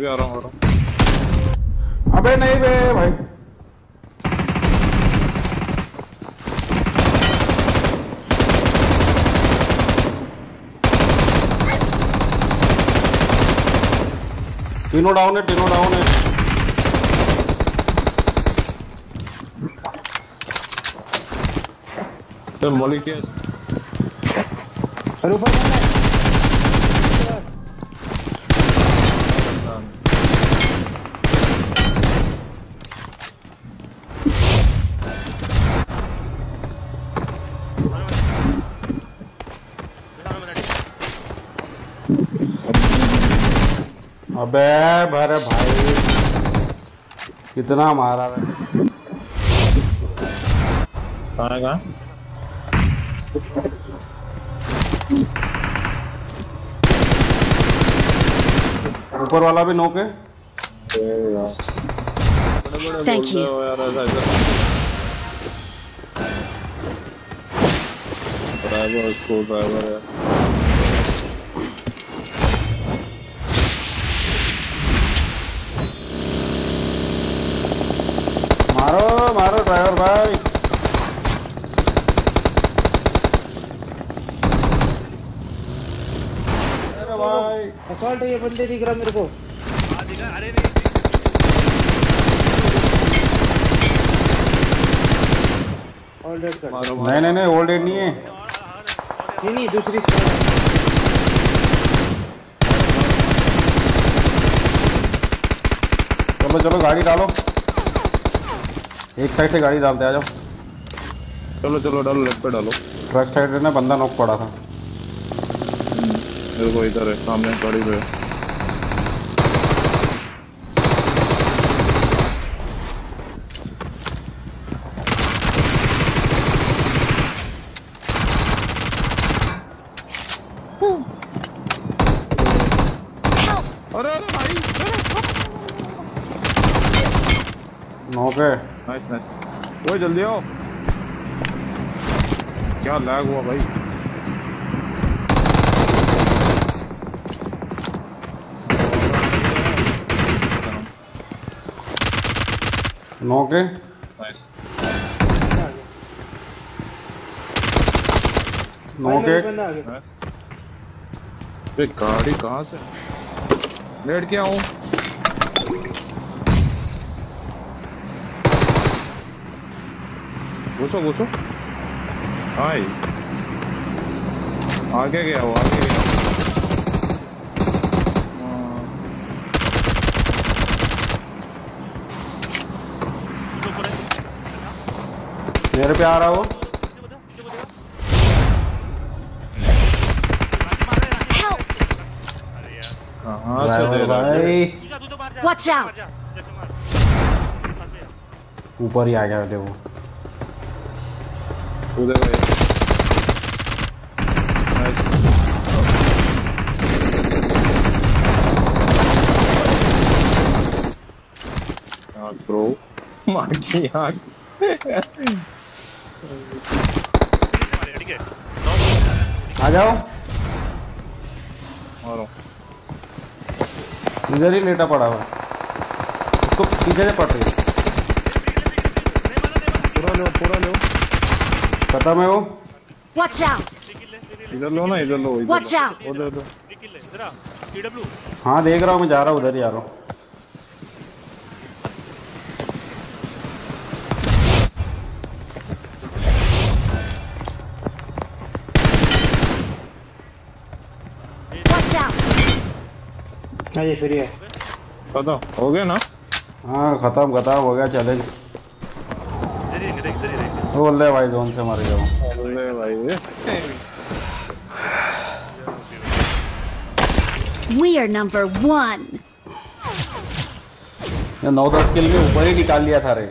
मैं भी आ रहा हूँ आ रहा हूँ। अबे नहीं बे भाई। तीनों डाउन है तीनों डाउन है। चल मौलिक अरे ऊपर अबे भरे भाई। कितना मारा रे कहाँ है। कहाँ ऊपर वाला भी नोक है। ऐसा ऐसा ड्राइवर स्कूल ड्राइवर है। मारो मारो ड्राइवर भाई अरे भाई असॉल्ट ये बंदे दिख रहा मेरे को। ऑल डेड कर मारो नहीं नहीं नहीं ओल्ड नहीं है। नहीं नहीं दूसरी स्क्वाड चलो चलो गाड़ी डालो। एक साइड से गाड़ी डालते आ जाओ। चलो चलो डालो लेफ़्ट पे डालो। ट्रक साइड में ना बंदा नोक पड़ा था। मेरे को इधर है सामने गाड़ी पे अरे अरे भाई। नोक है नाइस नाइस ओए जल्दी आओ। क्या लैग हुआ भाई? नोक है नाइस नोक गाड़ी कहाँ से? लेट के आऊँ। घुसो घुसो हाय आगे गया वो आगे गया। हाँ, मेरे पे आ रहा वो। है? भाई। Watch out! ऊपर ही आ गया देखो। ब्रो मार की आग आ जाओ। मारो। इधर ही लेटा पड़ा हुआ। उसको पीछे से पट रही है। पूरा लो पूरा लो। खत्म है वो Watch out! इधर लो ना इधर लो इधर Watch लो। out. उधर उधर हाँ देख रहा हूँ मैं जा रहा हूँ उधर ही आ रहा हूँ Watch out! हाँ ये फिर ये खत्म हो गया ना हाँ खत्म खत्म हो गया चैलेंज बोले भाई जोन से मर गया बोले भाई We नौ दस के लिए ऊपर ही निकाल लिया था रे।